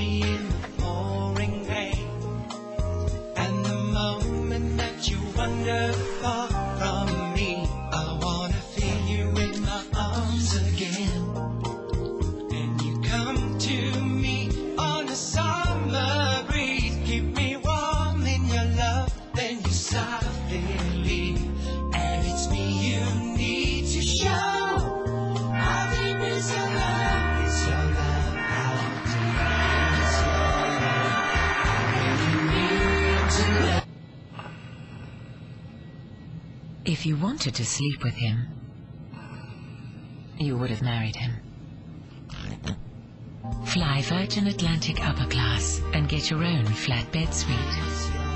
in the pouring rain. And the moment that you wander far from me, I wanna feel you in my arms again. And you come to me on a summer breeze, keep me warm in your love, then you sigh. If you wanted to sleep with him, you would have married him. Fly Virgin Atlantic Upper Class and get your own flatbed suite.